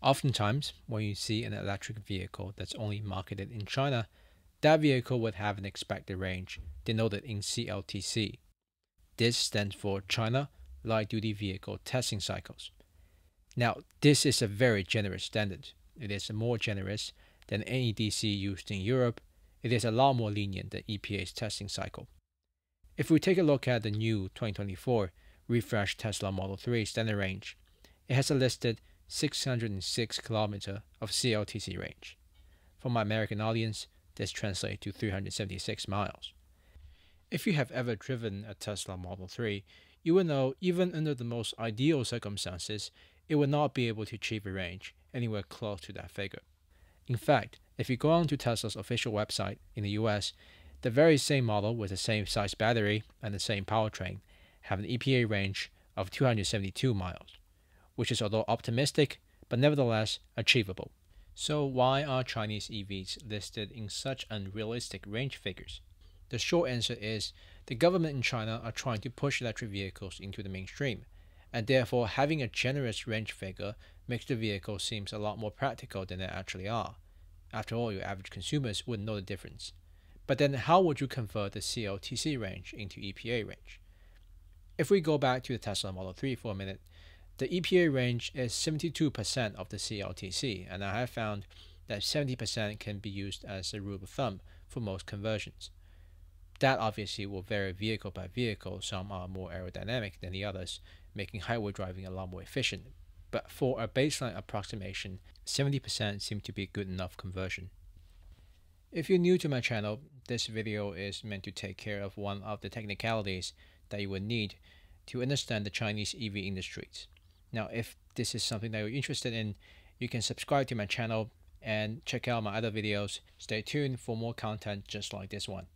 Oftentimes, when you see an electric vehicle that's only marketed in China, that vehicle would have an expected range denoted in CLTC. This stands for China Light Duty Vehicle Testing Cycles. Now, this is a very generous standard. It is more generous than NEDC used in Europe. It is a lot more lenient than EPA's testing cycle. If we take a look at the new 2024 refreshed Tesla Model 3 standard range, it has a listed 606 km of CLTC range. For my American audience, this translates to 376 miles. If you have ever driven a Tesla Model 3, you will know even under the most ideal circumstances, it will not be able to achieve a range anywhere close to that figure. In fact, if you go onto Tesla's official website in the US, the very same model with the same size battery and the same powertrain have an EPA range of 272 miles which is although optimistic, but nevertheless achievable. So why are Chinese EVs listed in such unrealistic range figures? The short answer is the government in China are trying to push electric vehicles into the mainstream, and therefore having a generous range figure makes the vehicle seems a lot more practical than they actually are. After all, your average consumers wouldn't know the difference. But then how would you convert the CLTC range into EPA range? If we go back to the Tesla Model 3 for a minute, the EPA range is 72% of the CLTC, and I have found that 70% can be used as a rule of thumb for most conversions. That obviously will vary vehicle by vehicle. Some are more aerodynamic than the others, making highway driving a lot more efficient. But for a baseline approximation, 70% seem to be good enough conversion. If you're new to my channel, this video is meant to take care of one of the technicalities that you will need to understand the Chinese EV industries. Now, if this is something that you're interested in, you can subscribe to my channel and check out my other videos. Stay tuned for more content just like this one.